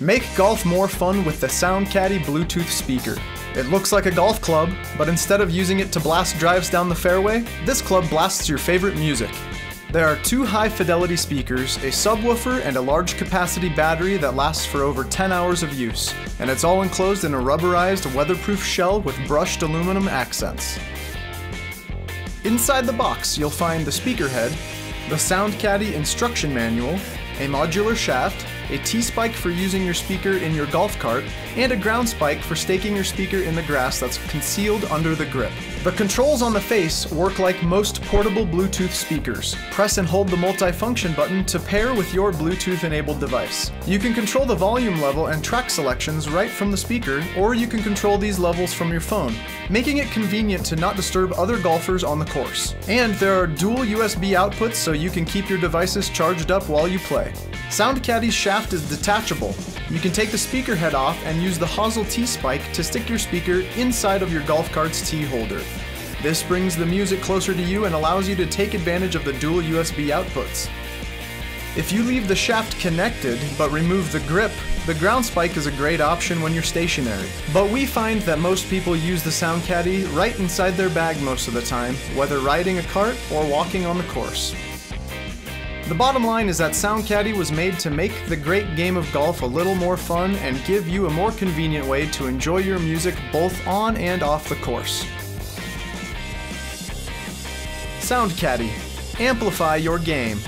Make golf more fun with the SoundCaddy Bluetooth speaker. It looks like a golf club, but instead of using it to blast drives down the fairway, this club blasts your favorite music. There are two high fidelity speakers, a subwoofer, and a large capacity battery that lasts for over 10 hours of use, and it's all enclosed in a rubberized, weatherproof shell with brushed aluminum accents. Inside the box, you'll find the speaker head, the SoundCaddy instruction manual, a modular shaft, a T-spike for using your speaker in your golf cart, and a ground spike for staking your speaker in the grass that's concealed under the grip. The controls on the face work like most portable Bluetooth speakers. Press and hold the multifunction button to pair with your Bluetooth enabled device. You can control the volume level and track selections right from the speaker, or you can control these levels from your phone, making it convenient to not disturb other golfers on the course. And there are dual USB outputs so you can keep your devices charged up while you play. SoundCaddy's shaft is detachable. You can take the speaker head off and use the hosel T-spike to stick your speaker inside of your golf cart's T holder. This brings the music closer to you and allows you to take advantage of the dual USB outputs. If you leave the shaft connected but remove the grip, the ground spike is a great option when you're stationary. But we find that most people use the SoundCaddy right inside their bag most of the time, whether riding a cart or walking on the course. The bottom line is that SoundCaddy was made to make the great game of golf a little more fun and give you a more convenient way to enjoy your music both on and off the course. SoundCaddy. Amplify your game.